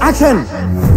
Action!